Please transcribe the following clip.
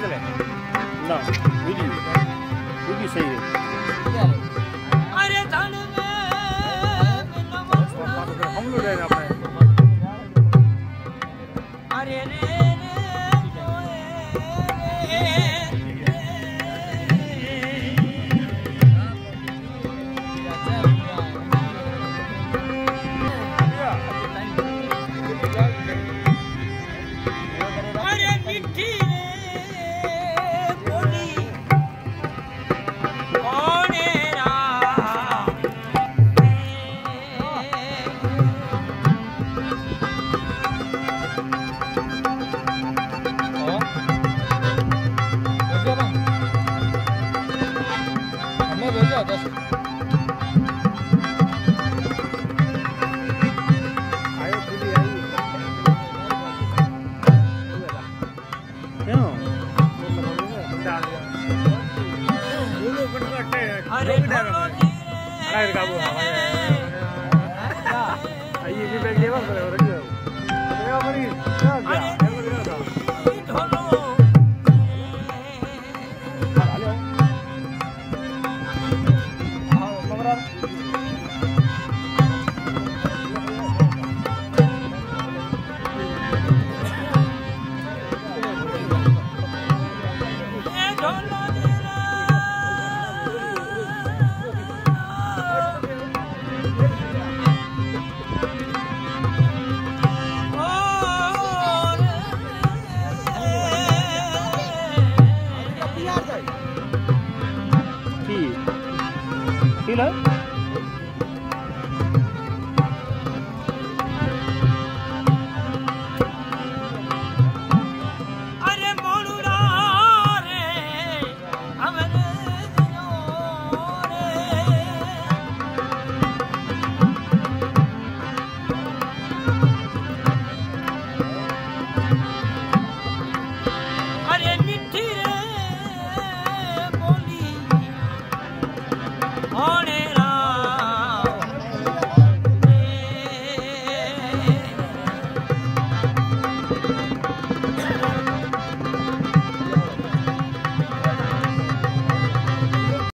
चले। ना विधि विधि सही है। अरे धन में हम लोग रहना अपने। अरे रे Mickey! अरे बोलो अरे काबू ये ठीक है